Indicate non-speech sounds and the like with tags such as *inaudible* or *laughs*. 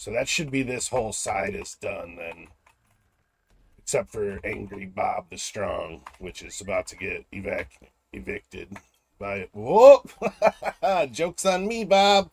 So that should be this whole side is done then. Except for Angry Bob the Strong, which is about to get evac evicted by whoop. *laughs* Joke's on me, Bob.